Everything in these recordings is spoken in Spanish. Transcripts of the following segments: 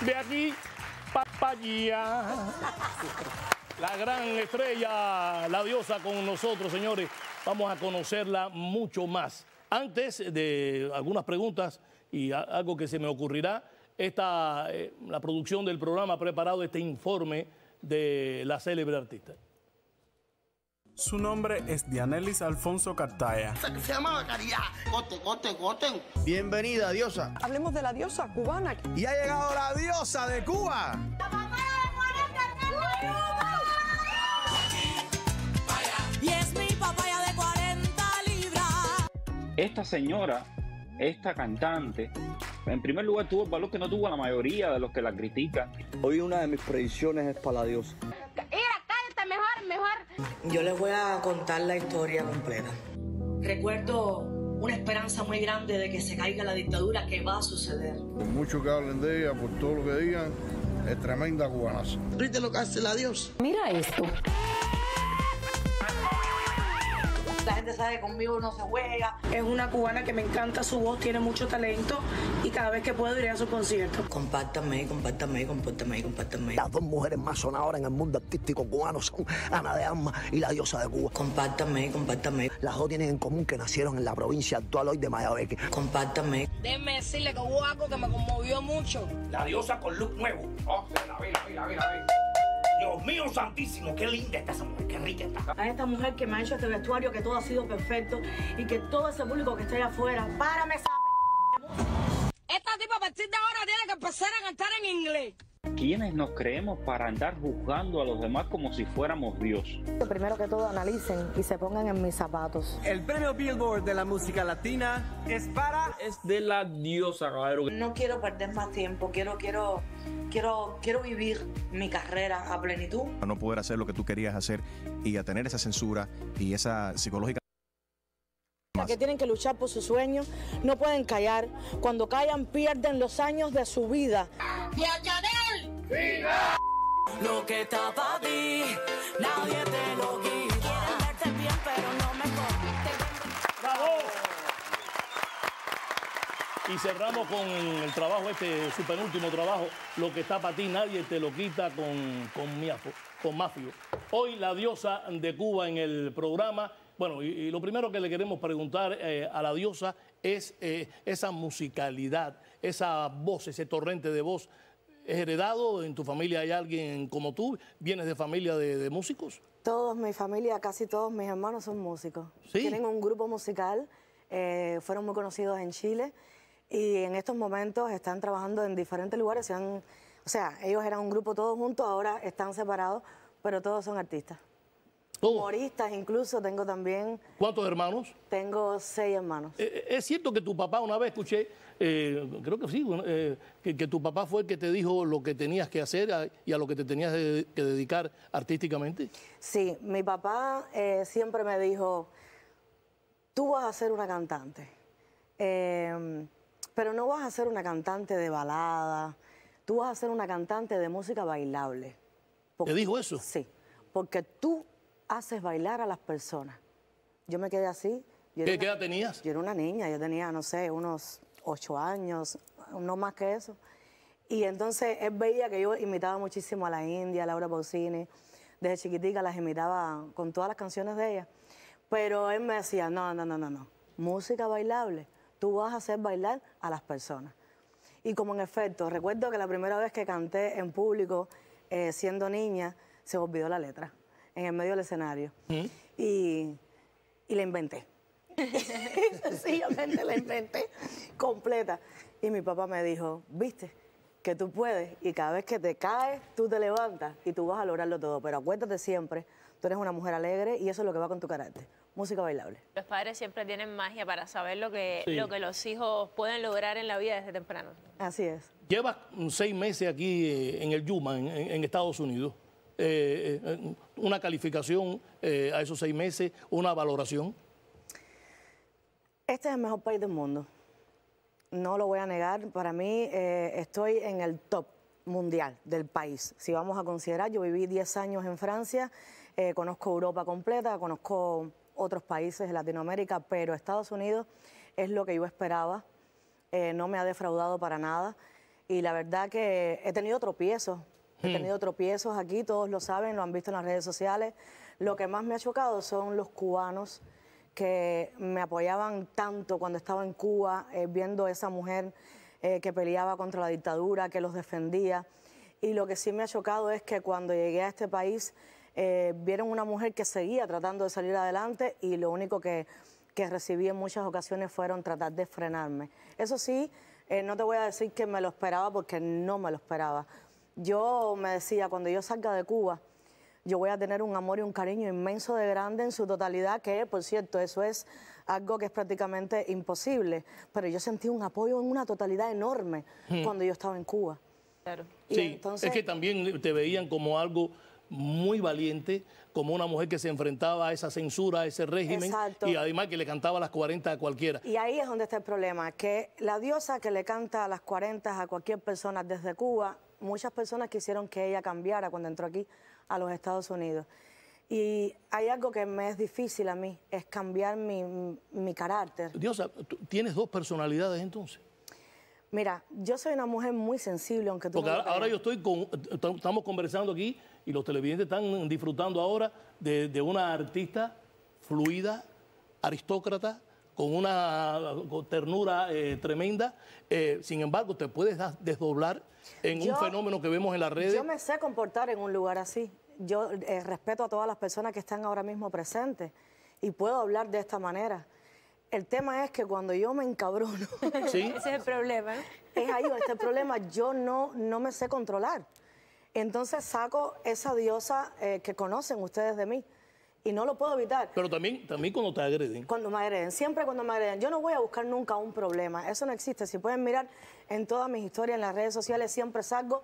De aquí allá. La gran estrella, la diosa con nosotros, señores. Vamos a conocerla mucho más. Antes de algunas preguntas y algo que se me ocurrirá, esta, eh, la producción del programa ha preparado este informe de la célebre artista. Su nombre es Dianelis Alfonso Cartaya. se llama Caridad. Corten, corten, corten. Bienvenida, diosa. Hablemos de la diosa cubana. Y ha llegado la diosa de Cuba. Y es mi papaya de 40 libras. esta señora, esta cantante, en primer lugar tuvo el valor que no tuvo la mayoría de los que la critican. Hoy una de mis predicciones es para la diosa. Yo les voy a contar la historia completa. Recuerdo una esperanza muy grande de que se caiga la dictadura que va a suceder. Por mucho que hablen de ella, por todo lo que digan, es tremenda cubanaza. ¿Viste lo que hace la? Mira esto. La gente sabe que conmigo no se juega. Es una cubana que me encanta su voz, tiene mucho talento y cada vez que puedo iré a su concierto. Compártanme, compártanme, compártanme, compártanme. Las dos mujeres más sonadoras en el mundo artístico cubano son Ana de Armas y la diosa de Cuba. Compártanme, compártanme, Las dos tienen en común que nacieron en la provincia actual hoy de Mayabeque. compártanme. Déjenme decirle que hubo algo que me conmovió mucho. La diosa con look nuevo. Oh, la vi, la vi, la vi, la vi. Dios mío santísimo, qué linda está esa mujer, qué rica está. A esta mujer que me ha hecho este vestuario, que todo ha sido perfecto y que todo ese público que está allá afuera, párame esa Esta tipa a partir de ahora tiene que empezar a cantar en inglés. ¿Quiénes nos creemos para andar juzgando a los demás como si fuéramos Dios? Primero que todo analicen y se pongan en mis zapatos. El premio Billboard de la música latina es para... Es de la diosa, caballero. No quiero perder más tiempo, quiero, quiero, quiero, quiero vivir mi carrera a plenitud. a no poder hacer lo que tú querías hacer y a tener esa censura y esa psicológica. Que tienen que luchar por sus sueños, no pueden callar. Cuando callan pierden los años de su vida. ¡Y a Chanel! Lo que está para ti, nadie te lo quita. Quieren verte bien, pero no me ¡Bravo! Y cerramos con el trabajo, este su penúltimo trabajo, Lo que está para ti, nadie te lo quita con, con, Miafo, con Mafio. Hoy la diosa de Cuba en el programa. Bueno, y, y lo primero que le queremos preguntar eh, a la diosa es eh, esa musicalidad, esa voz, ese torrente de voz. ¿Es heredado? ¿En tu familia hay alguien como tú? ¿Vienes de familia de, de músicos? Todos, mi familia, casi todos mis hermanos son músicos. Sí. Tienen un grupo musical, eh, fueron muy conocidos en Chile y en estos momentos están trabajando en diferentes lugares. se han- o sea, ellos eran un grupo todos juntos, ahora están separados, pero todos son artistas. Humoristas incluso, tengo también, ¿Cuántos hermanos? tengo seis hermanos. Eh, Es cierto que tu papá, una vez escuché, eh, creo que sí, eh, que, que tu papá fue el que te dijo lo que tenías que hacer a- y a lo que te tenías de- que dedicar artísticamente. Sí, mi papá eh, siempre me dijo, tú vas a ser una cantante, eh, pero no vas a ser una cantante de balada, tú vas a ser una cantante de música bailable. ¿Te dijo eso? Sí, porque tú haces bailar a las personas. Yo me quedé así. yo ¿Qué, una- edad tenías? yo era una niña, yo tenía, no sé, unos ocho años, no más que eso. Y entonces él veía que yo imitaba muchísimo a la India, a Laura Pausini. Desde chiquitica las imitaba con todas las canciones de ella. Pero él me decía, no, no, no, no, no. Música bailable. Tú vas a hacer bailar a las personas. Y como en efecto, recuerdo que la primera vez que canté en público, eh, siendo niña, se me olvidó la letra en el medio del escenario. Y, y la inventé. Sencillamente la inventé completa. Y mi papá me dijo, viste, que tú puedes y cada vez que te caes, tú te levantas y tú vas a lograrlo todo. Pero acuérdate siempre, tú eres una mujer alegre y eso es lo que va con tu carácter. Música bailable. Los padres siempre tienen magia para saber lo que, Sí. lo que los hijos pueden lograr en la vida desde temprano. Así es. Llevas seis meses aquí eh, en el Yuma, en Estados Unidos. Eh, eh, una calificación eh, a esos seis meses, una valoración. Este es el mejor país del mundo. No lo voy a negar. Para mí estoy en el top mundial del país. Si vamos a considerar, yo viví 10 años en Francia, conozco Europa completa, conozco otros países de Latinoamérica, pero Estados Unidos es lo que yo esperaba. no me ha defraudado para nada. Y la verdad que he tenido tropiezos, he Hmm. tenido tropiezos aquí, todos lo saben, lo han visto en las redes sociales. Lo que más me ha chocado son los cubanos que me apoyaban tanto cuando estaba en Cuba, eh, viendo esa mujer eh, que peleaba contra la dictadura, que los defendía. Y lo que sí me ha chocado es que cuando llegué a este país eh, vieron una mujer que seguía tratando de salir adelante y lo único que, que recibí en muchas ocasiones fueron tratar de frenarme. Eso sí, eh, no te voy a decir que me lo esperaba porque no me lo esperaba. Yo me decía, cuando yo salga de Cuba, yo voy a tener un amor y un cariño inmenso de grande en su totalidad, que por cierto, eso es algo que es prácticamente imposible, pero yo sentí un apoyo en una totalidad enorme Hmm. cuando yo estaba en Cuba. Claro. Y Sí, entonces- es que también te veían como algo muy valiente, como una mujer que se enfrentaba a esa censura, a ese régimen, Exacto. y además que le cantaba a las 40 a cualquiera. Y ahí es donde está el problema, que la diosa que le canta a las 40 a cualquier persona desde Cuba, muchas personas quisieron que ella cambiara cuando entró aquí a los Estados Unidos. Y hay algo que me es difícil a mí, es cambiar mi, mi carácter. Diosa, ¿tú ¿tienes dos personalidades entonces? Mira, yo soy una mujer muy sensible, aunque tú Porque no ahora, ahora yo estoy con, estamos conversando aquí y los televidentes están disfrutando ahora de, de una artista fluida, aristócrata, con una con ternura eh, tremenda. Eh, sin embargo, te puedes desdoblar en Yo- un fenómeno que vemos en las redes. Yo me sé comportar en un lugar así. Yo eh, respeto a todas las personas que están ahora mismo presentes y puedo hablar de esta manera. El tema es que cuando yo me encabrono, Ese es el problema. es ahí está el problema. Yo no, no me sé controlar. Entonces saco esa diosa eh, que conocen ustedes de mí y no lo puedo evitar. Pero también, también cuando te agreden. Cuando me agreden, siempre cuando me agreden. Yo no voy a buscar nunca un problema, eso no existe. Si pueden mirar en todas mis historias en las redes sociales, siempre salgo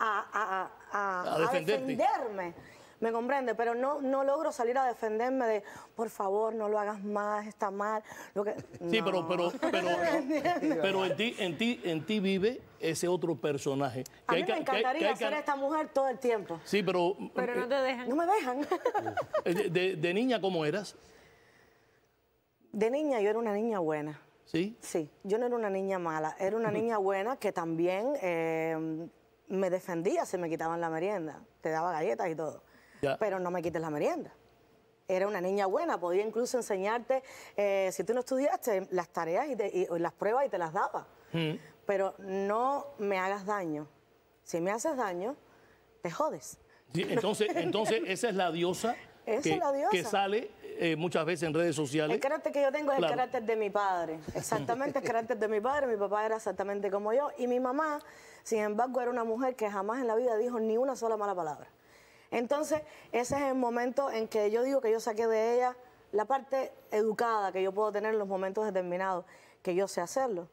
a, a- defenderme. ¿Me comprende? Pero no, no logro salir a defenderme de, por favor, no lo hagas más, está mal. Lo que... Sí, No. pero, pero, pero, pero en ti, en ti, en ti vive ese otro personaje. que A mí me que hay- encantaría que hay que- ser esta mujer todo el tiempo. Sí, pero, Pero no te dejan. No me dejan. eh, de, de- de niña, ¿cómo eras? De niña yo era una niña buena. ¿Sí? Sí, yo no era una niña mala, era una niña buena que también eh, me defendía si me quitaban la merienda, te daba galletas y todo, Pero no me quites la merienda. Era una niña buena, podía incluso enseñarte, eh, si tú no estudiaste, las tareas y, te- y- y las pruebas y te las daba, Mm. pero no me hagas daño. Si me haces daño, te jodes. Sí, entonces, entonces esa es la diosa, Esa que, es la diosa. que sale eh, muchas veces en redes sociales. El carácter que yo tengo es Claro. el carácter de mi padre. Exactamente el carácter de mi padre. Mi papá era exactamente como yo. Y mi mamá, sin embargo, era una mujer que jamás en la vida dijo ni una sola mala palabra. Entonces, ese es el momento en que yo digo que yo saqué de ella la parte educada que yo puedo tener en los momentos determinados, que yo sé hacerlo.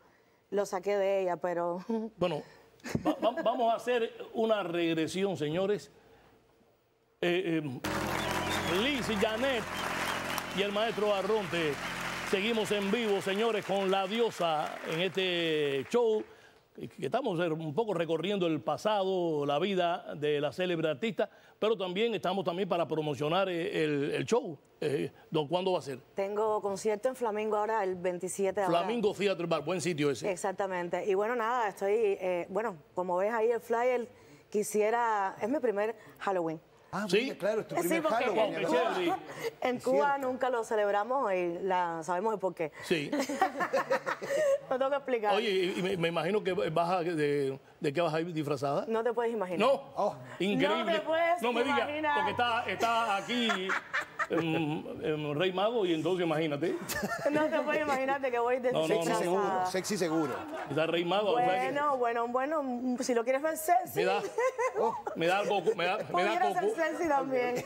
Lo saqué de ella, pero Bueno, va- va- vamos a hacer una regresión, señores. Eh, eh, Liz y Janet y el maestro Arronte. Seguimos en vivo, señores, con la diosa en este show. Que- estamos eh, un poco recorriendo el pasado, la vida de la célebre artista, pero también estamos también para promocionar eh, el, el show. Eh, don, ¿Cuándo va a ser? tengo concierto en Flamingo ahora el 27 de abril. Flamingo Theater Bar, buen sitio ese. Exactamente. Y bueno, nada, estoy, eh, bueno, como ves ahí el flyer, quisiera, es mi primer Halloween. Ah, Sí. mira, claro, es tu Sí, primer porque Halloween. Wow, en Cuba, chévere. en Cuba nunca lo celebramos y la, sabemos el por qué. Sí. No tengo que explicar. Oye, y- me, me imagino que vas a, de, de qué vas a ir disfrazada. No te puedes imaginar. No, increíble. No te puedes me digas, imaginar. porque está, está aquí em, Rey Mago y entonces imagínate. No te puedes imaginar de que voy de No, no, Sexy no. seguro, sexy seguro. Está Rey Mago. o sea que Bueno, bueno, bueno, si lo quieres ver sexy. me da, me da algo, me da, me da ser sexy también.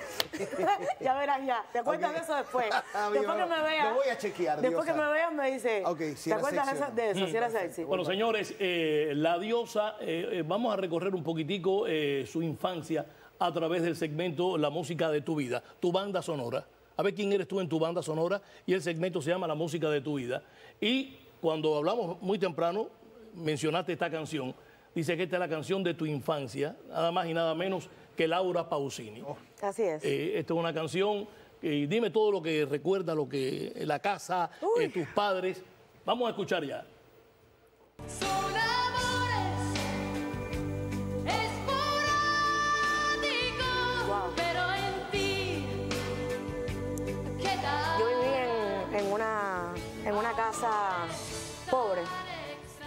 ya verás ya. ¿Te acuerdas de eso después? Ah, después que me veas. lo voy a chequear, Después diosa. que me veas me dice. Ok, si ¿Te era acuerdas sexy eso- de eso? Si era sexy. Bueno, señores, eh, la diosa, eh, eh, vamos a recorrer un poquitico eh, su infancia a través del segmento La música de tu vida, tu banda sonora. A ver quién eres tú en tu banda sonora y el segmento se llama La música de tu vida. Y cuando hablamos muy temprano, mencionaste esta canción. Dice que esta es la canción de tu infancia, nada más y nada menos que Laura Pausini. Así es. Eh, esta es una canción, y dime todo lo que recuerda, lo que la casa, eh, tus padres. Vamos a escuchar ya.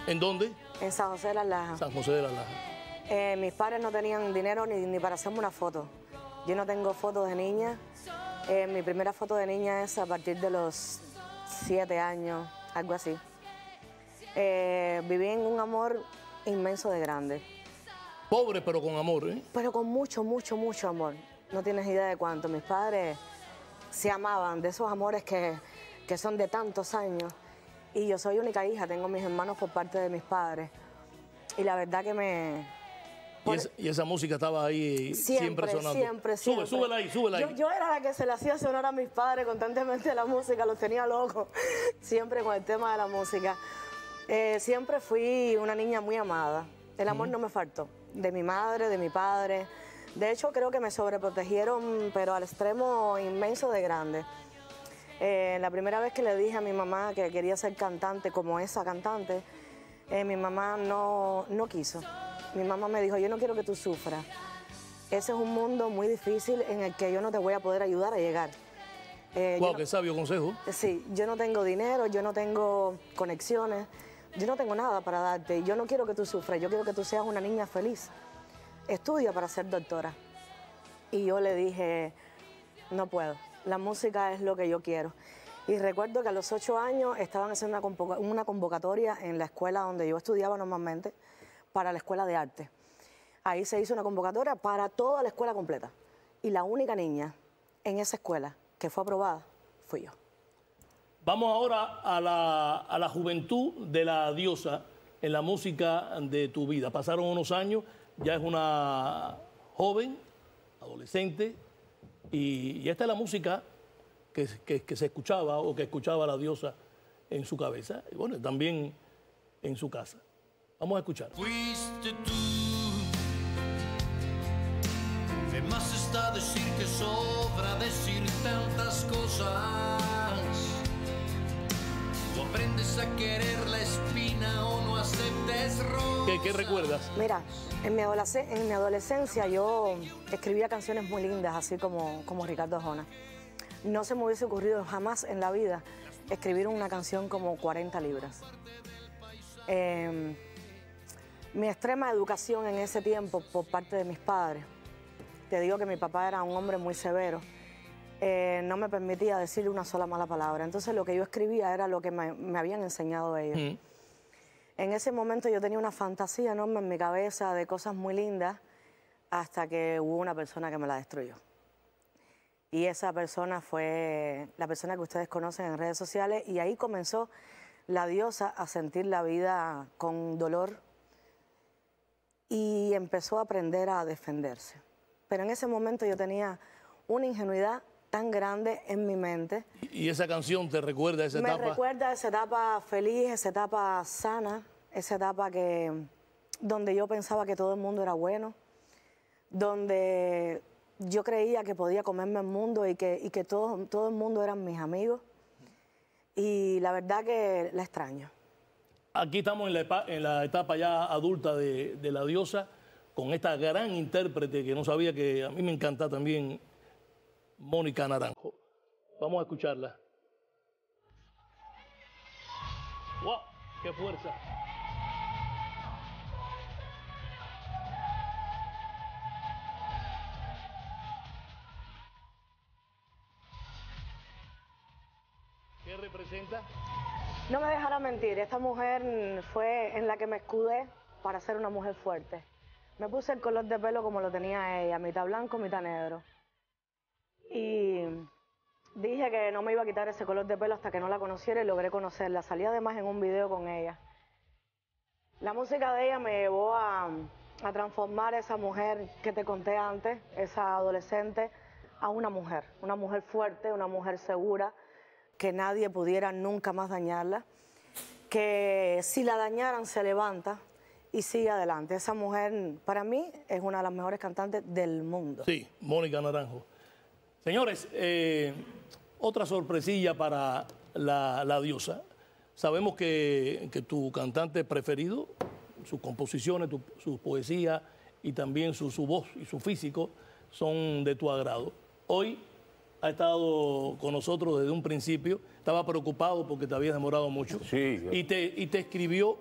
¿En dónde? En San José de las Lajas. San José de las Lajas. Eh, mis padres no tenían dinero ni, ni para hacerme una foto. Yo no tengo fotos de niña. Eh, mi primera foto de niña es a partir de los siete años, algo así. Eh, viví en un amor inmenso de grande. Pobre pero con amor, ¿eh? Pero con mucho, mucho, mucho amor. No tienes idea de cuánto. Mis padres se amaban, de esos amores que, que son de tantos años. Y yo soy única hija, tengo mis hermanos por parte de mis padres. Y la verdad que me... Y, esa, y esa música estaba ahí siempre, Siempre, sonando. siempre, siempre. Sube, súbela ahí, súbela ahí. Yo, yo era la que se le hacía sonar a mis padres constantemente la música, los tenía locos, siempre con el tema de la música. Eh, siempre fui una niña muy amada. El amor no me faltó, de mi madre, de mi padre. De hecho, creo que me sobreprotegieron, pero al extremo inmenso de grande. Eh, la primera vez que le dije a mi mamá que quería ser cantante como esa cantante, eh, mi mamá no, no quiso. Mi mamá me dijo, yo no quiero que tú sufras. Ese es un mundo muy difícil en el que yo no te voy a poder ayudar a llegar. Eh, Wow, no- qué sabio consejo. Sí, yo no tengo dinero, yo no tengo conexiones, yo no tengo nada para darte. Yo no quiero que tú sufras, yo quiero que tú seas una niña feliz. Estudia para ser doctora. Y yo le dije, no puedo, la música es lo que yo quiero. Y recuerdo que a los ocho años estaban haciendo una, convoca- una convocatoria en la escuela donde yo estudiaba normalmente para la escuela de arte. Ahí se hizo una convocatoria para toda la escuela completa. Y la única niña en esa escuela que fue aprobada fui yo. Vamos ahora a la, a la juventud de la diosa en la música de tu vida. Pasaron unos años, ya es una joven, adolescente, y, y esta es la música que, que- se escuchaba o que escuchaba la diosa en su cabeza, y bueno, también en su casa. Vamos a escuchar. Fuiste tú. Más está decir que sobra decir tantas cosas. Aprendes a querer la espina o no aceptes rosas. ¿Qué, qué recuerdas? Mira, en mi, en mi adolescencia yo escribía canciones muy lindas, así como, como Ricardo Arjona. No se me hubiese ocurrido jamás en la vida escribir una canción como 40 libras. Eh, mi extrema educación en ese tiempo por parte de mis padres, te digo que mi papá era un hombre muy severo, eh, no me permitía decirle una sola mala palabra. Entonces lo que yo escribía era lo que me, me habían enseñado ellos. En ese momento yo tenía una fantasía enorme en mi cabeza de cosas muy lindas hasta que hubo una persona que me la destruyó. Y esa persona fue la persona que ustedes conocen en redes sociales y ahí comenzó la diosa a sentir la vida con dolor y empezó a aprender a defenderse. Pero en ese momento yo tenía una ingenuidad tan grande en mi mente Y esa canción te recuerda esa me etapa. recuerda esa etapa feliz, esa etapa sana, esa etapa que, donde yo pensaba que todo el mundo era bueno, donde yo creía que podía comerme el mundo y que, y que todo, todo el mundo eran mis amigos. Y la verdad que la extraño. Aquí estamos en la, en la etapa ya adulta de, de la diosa, con esta gran intérprete que no sabía que a mí me encanta también, Mónica Naranjo. Vamos a escucharla. ¡Wow! ¡Qué fuerza! ¿Qué representa? No me dejará mentir, esta mujer fue en la que me escudé para ser una mujer fuerte. Me puse el color de pelo como lo tenía ella, mitad blanco, mitad negro. Y dije que no me iba a quitar ese color de pelo hasta que no la conociera y logré conocerla. Salí además en un video con ella. La música de ella me llevó a, a transformar esa mujer que te conté antes, esa adolescente, a una mujer. Una mujer fuerte, una mujer segura, que nadie pudiera nunca más dañarla, que si la dañaran se levanta y sigue adelante. Esa mujer para mí es una de las mejores cantantes del mundo. Sí, Mónica Naranjo. Señores, eh, otra sorpresilla para la, la diosa. Sabemos que, que tu cantante preferido, sus composiciones, tu- su poesía y también su, su voz y su físico son de tu agrado. Hoy ha estado con nosotros desde un principio, estaba preocupado porque te habías demorado mucho. Y te, y te escribió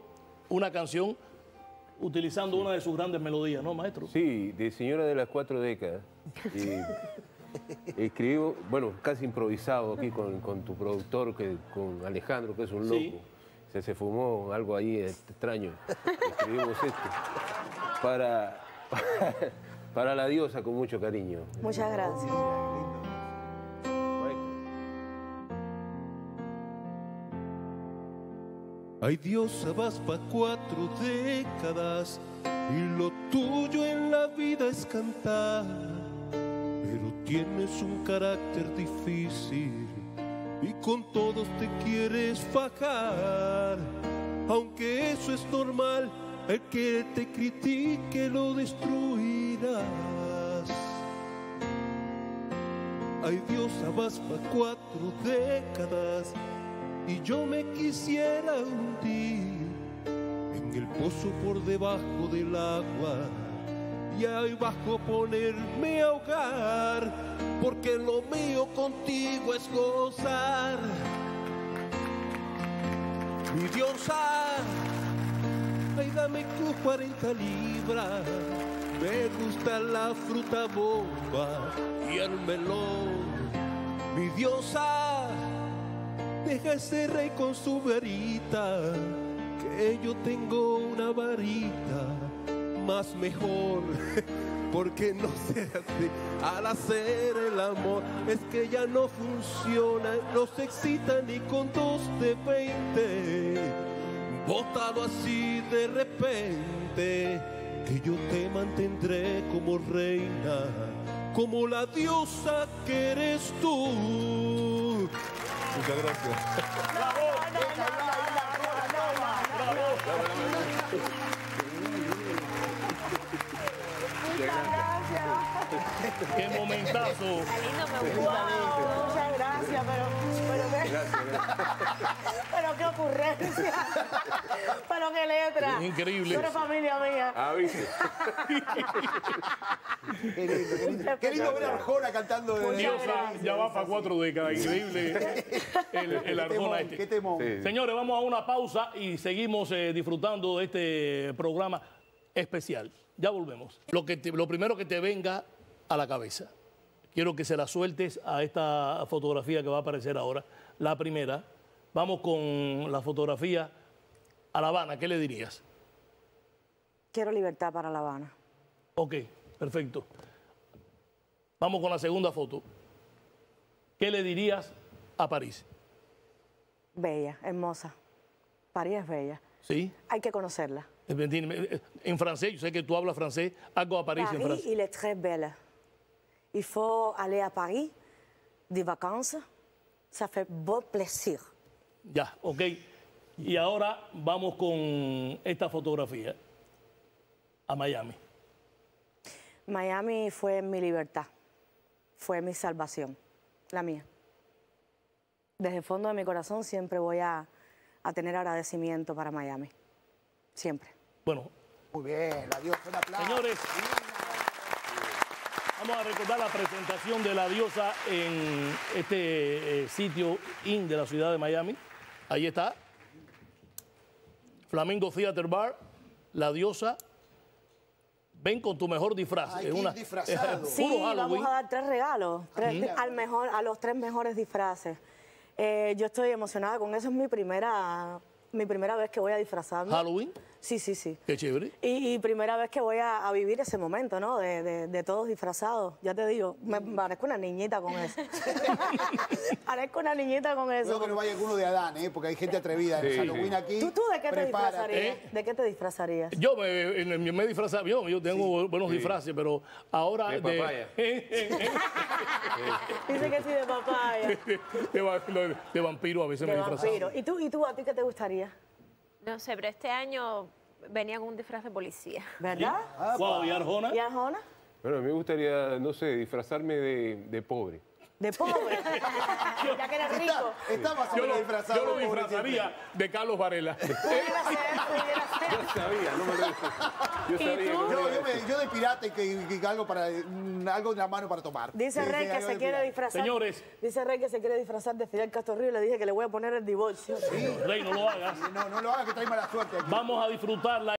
una canción utilizando una de sus grandes melodías, ¿no, maestro? Sí, de Señora de las Cuatro Décadas. Y escribo, bueno, casi improvisado aquí con, con tu productor, que, con Alejandro, que es un loco. Sí. Se, se fumó algo ahí extraño. Escribimos esto para, para la diosa con mucho cariño. Muchas gracias. Ay diosa, vas pa' cuatro décadas y lo tuyo en la vida es cantar. Tienes un carácter difícil y con todos te quieres fajar. Aunque eso es normal, el que te critique lo destruirás. Ay diosa, vas pa' cuatro décadas y yo me quisiera hundir en el pozo por debajo del agua y ahí bajo ponerme a ahogar porque lo mío contigo es gozar. Mi diosa ay dame tus 40 libras me gusta la fruta bomba y el melón. Mi diosa Deja ese rey con su varita, que yo tengo una varita más mejor. Porque no se hace al hacer el amor, es que ya no funciona, no se excita ni con dos de veinte. Bótalo así de repente, que yo te mantendré como reina, como la diosa que eres tú. Muchas gracias. ¡Qué momentazo! Muchas gracias, pero, pero, qué, pero qué ocurrencia. pero qué letra. Increíble. Eres familia mía. Ah, ¿viste? Qué lindo, qué lindo. Qué lindo ver a Arjona cantando. de- Diosa, ya va para cuatro décadas. Increíble el, el Qué Arjona temón, este. qué temón. Sí. Señores, vamos a una pausa y seguimos eh, disfrutando de este programa especial. Ya volvemos. Lo, que te- lo primero que te venga a la cabeza. Quiero que se la sueltes a esta fotografía que va a aparecer ahora. La primera. Vamos con la fotografía a La Habana. ¿Qué le dirías? Quiero libertad para La Habana. Ok, perfecto. Vamos con la segunda foto. ¿Qué le dirías a París? Bella, hermosa. París es bella. ¿Sí? Hay que conocerla. En francés, yo sé que tú hablas francés, algo a París en Paris, francés. il est très belle. Il faut aller à Paris, des vacances. Ça fait beau plaisir. Ya, ok. Y ahora vamos con esta fotografía a Miami. Miami fue mi libertad, fue mi salvación, la mía. Desde el fondo de mi corazón siempre voy a, a tener agradecimiento para Miami. Siempre. Bueno, Muy bien, la diosa, un aplauso. señores, vamos a recordar la presentación de la diosa en este eh, sitio IN de la ciudad de Miami. Ahí está. Flamingo Theater Bar, la diosa. Ven con tu mejor disfraz. Ay, Es qué una- disfrazado. es Sí, vamos a dar tres regalos, tres- al mejor, a los tres mejores disfraces. Eh, yo estoy emocionada con eso, es mi primera, mi primera vez que voy a disfrazarme. Halloween, Sí, sí, sí. qué chévere. Y, y primera vez que voy a, a vivir ese momento, ¿no? De, de- de todos disfrazados. Ya te digo, me parezco una niñita con eso. parezco una niñita con eso. Cuidado que no vaya alguno de Adán, ¿eh? porque hay gente atrevida en Sí, Halloween sí. aquí. ¿Tú, tú de qué te disfrazarías? ¿Eh? ¿De qué te disfrazarías? Yo me, en- en- me he disfrazado, yo, yo tengo buenos disfraces, pero ahora De papaya. Dice que sí, de papaya, de, de vampiro a veces me vampiro. ¿Y tú, ¿Y tú a ti qué te gustaría? No sé, pero este año venía con un disfraz de policía. ¿Verdad? Wow, ¿y Arjona? ¿Y Arjona? Bueno, me gustaría, no sé, disfrazarme de, de pobre. De pobre. ya que eres rico. Está o Yo lo, disfrazado. yo lo disfrazaría de Carlos Varela. Pudiera ser. Yo sabía, no me lo. Yo ¿Y sabía. tú? que Yo, me yo, lo me- yo de pirata y que, que algo para mm, algo en la mano para tomar. Dice Sí, Rey sí, que algo se quiere pirata. disfrazar. Señores. Dice Rey que se quiere disfrazar de Fidel Castro Río y le dije que le voy a poner el divorcio. Rey, no lo hagas. No, no lo hagas que trae mala suerte aquí. Vamos a disfrutar la